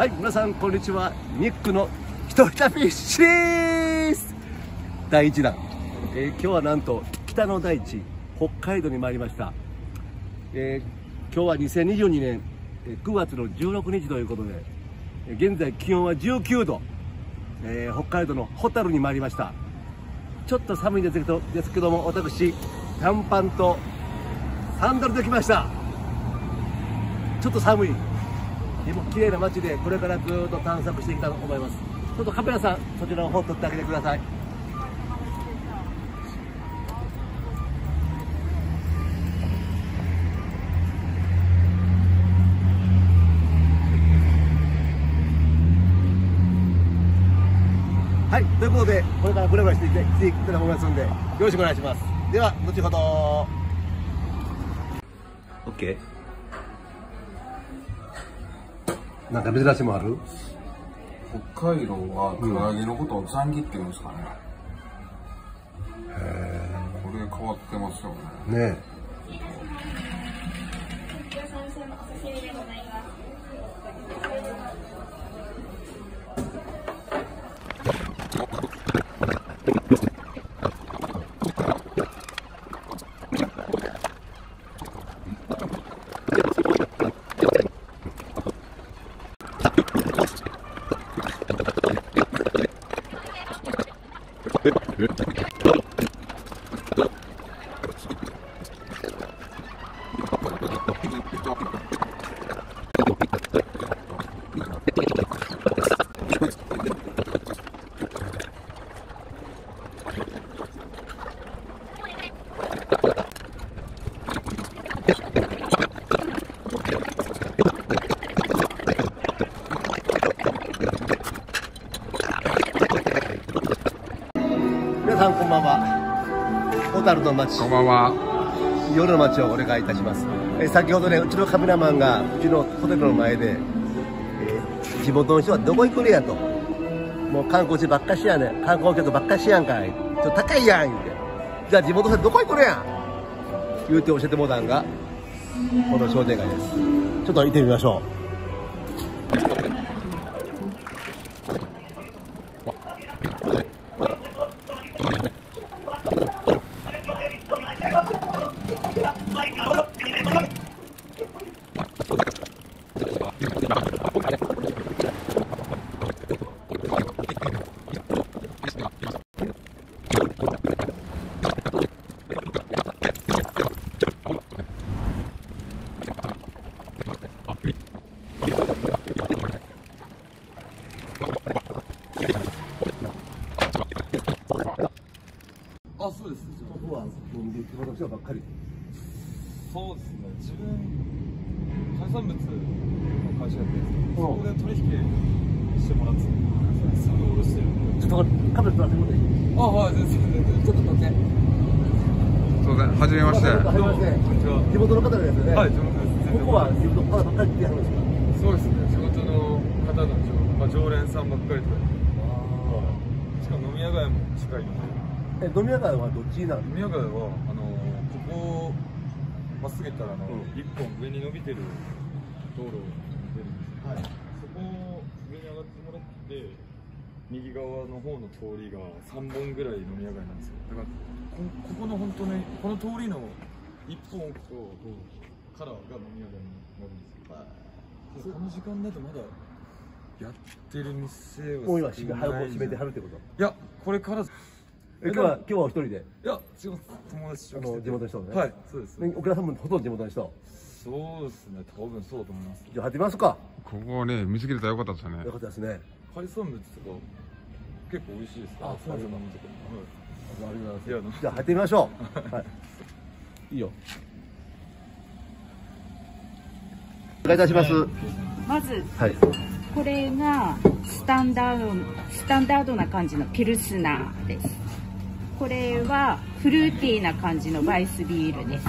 はい皆さんこんにちは。ニックの一人旅シリーズ。第一弾、えー今日はなんと北の大地北海道に参りました、えー今日は2022年9月の16日ということで現在気温は19度、えー北海道の小樽に参りました。ちょっと寒いですけどですけども私短パンとサンダルで来ました。ちょっと寒い。でも綺麗な街でこれからずっと探索していきたいと思います。ちょっとカメラさんそちらの方撮ってあげてください。はいということでこれからブラブラしていってしていきたいと思いますんでよろしくお願いします。では後ほど。OK なんか珍しいもんある？北海道は唐揚げのことをザンギって言うんですかね、これ変わってますよね。ね皆さんこんばんは。小樽の街。こんばんは。夜の街をお願いいたします。えー先ほどねうちのカメラマンがうちのホテルの前で、えー地元の人はどこ行くねやと。もう観光地ばっかしやねん。観光客ばっかしやんかい。ちょっと高いやん言うて。じゃあ地元の人どこ行くねや？言うて教えてもらったんがこの商店街です。ちょっと行ってみましょあそうですうここはもう地元の人ばっかりそうですね自分海産物の会社やってるんです。けどそこで取引してもらってすぐ下ろしてるんでちょっとカメラ撮らせてもらっていいあはい。全然全然ちょっと撮ってすいません、はじめまして。はじめまして地元の方ですよね。はい地元ですここは地元の方ばっかり来てはるんですかそうですね地元の方の,、まあ、常連さんばっかりとか。しかも飲み屋街も近いので。え飲み屋街はどっちなの？飲み屋街はあのここまっすぐ行ったらあの、うん。一本上に伸びてる道路出るんですよ、はい。そこを上に上がってもらって右側の方の通りが3本ぐらい飲み屋街なんですよ。だからこここの本当にこの通りの1本奥とカラーが飲み屋街になるんですよ、この時間だとまだやってる店はもう今早く閉めてはるってこと？いやこれからえ今日は今日はお一人で。いや違う友達あの地元の人ね。はいそうです。ねお客さんもほとんど地元の人？そうですね多分そうだと思います。じゃあ入ってみますか。ここね、見つけれたらよかったですよね。よ。かったですね。海産物とか結構美味しいですあそうですか。かありがとうございます。じゃあ入ってみましょう。はい。いいよ。お願いいたします。まずはい。これがスタンダードスタンダードな感じのピルスナーですこれはフルーティーな感じのバイスビールです。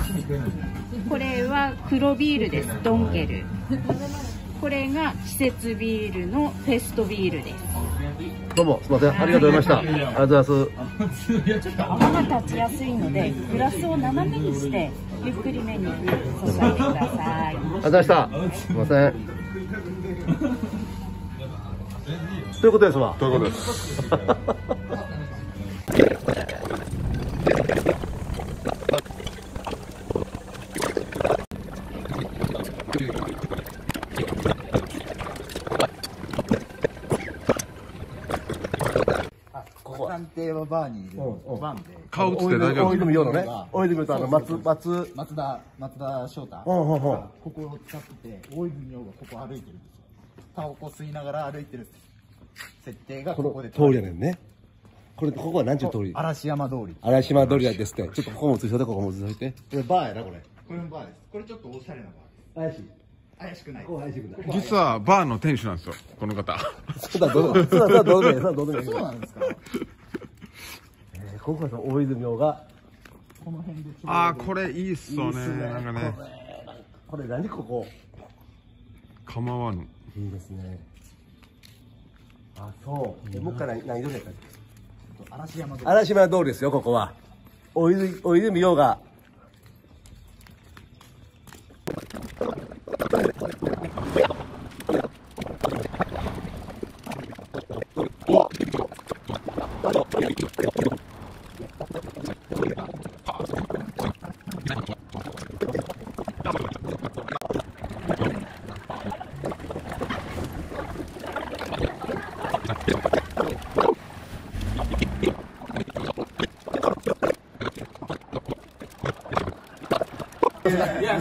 これは黒ビールです。ドンケル。これが季節ビールのフェストビールです。どうもすみません。ありがとうございました。ありがとうございます。ちょっと泡が立ちやすいのでグラスを斜めにしてゆっくりめに注いでください。ありがとうございました。すみません。ということです？わということです？探偵はバーにいる。うんうん。バンで。顔映って大丈夫？大泉洋のね。大泉洋とあの松松。松田松田翔太。がここを使ってて大泉洋がここ歩いてるんですよ。タバコ吸いながら歩いてる設定がこのここで通りやねんね。これここは何ちゅう通り？嵐山通り。嵐島通りですってちょっとここも映しといてここも映しといて。これバーやなこれ。これもバーです。これちょっとおしゃれなバーです。怪しい。怪しくない。実はバーの店主なんですよ、この方。そうだどうだそうだどうぞそうだどうぞそうなんですか？えー今回の大泉洋がこの辺でああ、これいいっすよね。いいっすね。なんかね、これ何ここ？構わぬ。いいですね。あそう。でもう一回何何通りやったっけ？嵐山通り。ですよここは。大泉大泉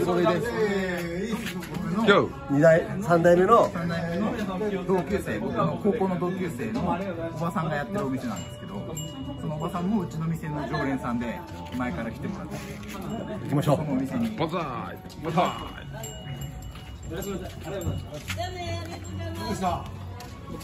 洋が今日、二代三代目の。三代目の同級生僕の高校の同級生のおばさんがやってるお店なんですけどそのおばさんもうちの店の常連さんで前から来てもらって行きましょう。そのお店にバザーイ。バザーイありがとうございます。こ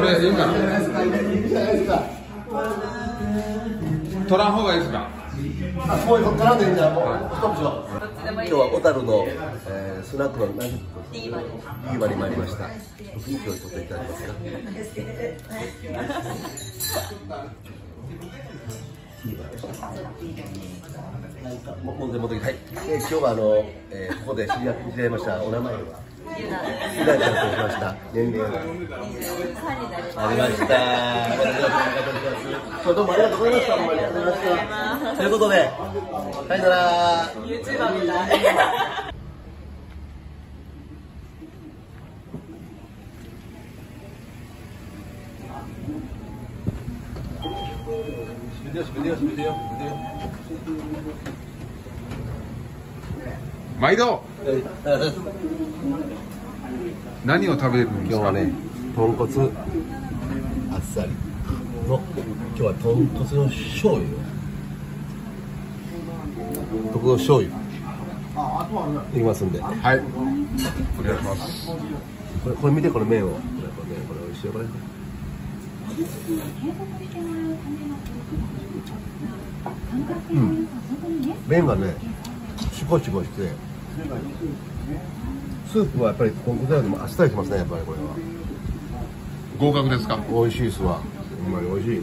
れいいかな？取らん方がいいですか？あ、そういうことからでいいんじゃんもうストップしよう今日は小樽の、えー、スナックの何？ディーバ参りました。雰囲気を撮っていただけますか？はい、えー今日はあの、えーここで知り合知り合いましたお名前は？ちゃんとしました年齢は？ありました。どうもありがとうございました。とうございました。ということで、さよなら。みたい。毎度何を食べるんですか今日はね、豚骨あっさりの、今日は豚骨の醤油。豚骨醤油。いきますんで。こはいお願いしますれ、これ見て、この麺を。これ、これ、これ美味しいよ、これ。うん。麺がね、シコシコして。スープはやっぱり豚骨よりもあっさりしますね、やっぱりこれは。合格ですか？美味しいですわ。うまい、美味しい。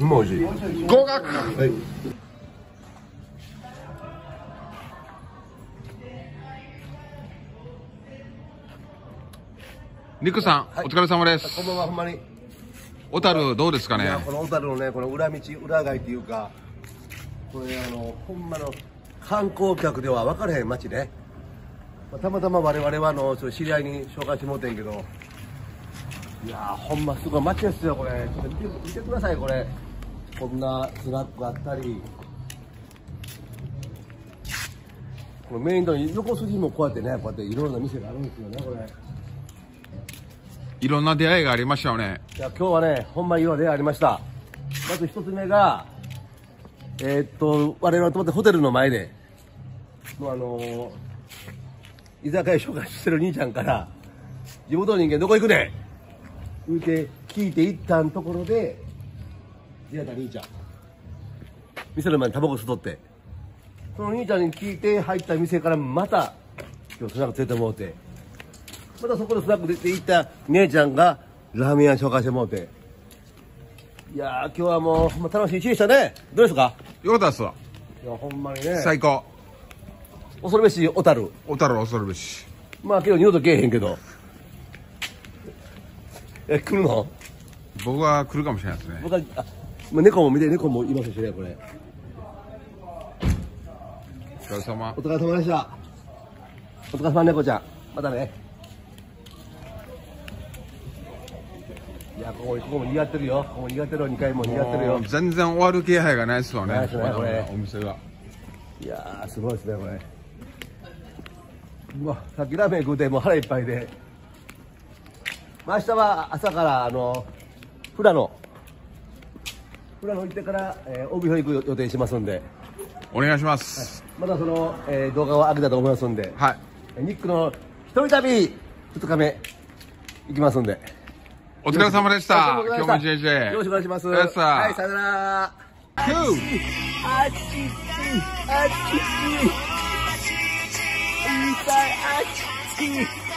うん、美味しい。合格はい。リクさん、お疲れ様ですこんばんは、ほんまに。小樽どうですかね？この小樽のね、この裏道、裏街っていうか。これ、あの、ほんまの観光客では分からへん街ね。まあたまたま我々はあの、知り合いに紹介してもらってんけど。いやー、ほんますごい街ですよ、これ。ちょっと見て、見てください、これ。こんなスナックあったり。このメイン通り横筋もこうやってね、こうやっていろんな店があるんですよね、これ。いろんな出会いがありましたよねいや今日はね、ほんまいろいろ出会いありました。まず一つ目が、えーっと、我々の泊まったホテルの前で、のあのー居酒屋紹介してる兄ちゃんから、地元の人間どこ行くねん言うて聞いて行ったんところで、出会った兄ちゃん。店の前にタバコ吸っとって、その兄ちゃんに聞いて入った店からまた、今日スナック連れてもらって、またそこでスナック出て行った姉ちゃんがラーメン屋紹介してもらって。いやー、今日はもう、ま楽しい一日でしたね。どうですか？よかったっすわ。いや、ほんまにね。最高。恐るべし、小樽。小樽恐るべし。まあ、今日二度と来えへんけど。え、来るの？僕は来るかもしれないですね。僕は、あ、まあ猫も見て、猫もいますしね、これ。お疲れ様お。疲れ様でした。お疲れ様、猫ちゃん。またね。ここ、ここも賑わってるよ。ここも賑わってるよ。2階も賑わってるよ。全然終わる気配がないっすわね。ねこれお店が。いやー、すごいですね、これ。うわ、さっきラーメン食うて、もう腹いっぱいで。まあ、明日は朝から、あの、富良野。富良野行ってから、えー、帯広行く予定しますんで。お願いします。またその、えー動画を上げたと思いますんで。はい。ニックの一人旅、2日目、行きますんで。お疲れ様でした。今日も JJ。よろしくお願いします。はい、さよなら。あっち、あっち、あっち、あっち、あっち。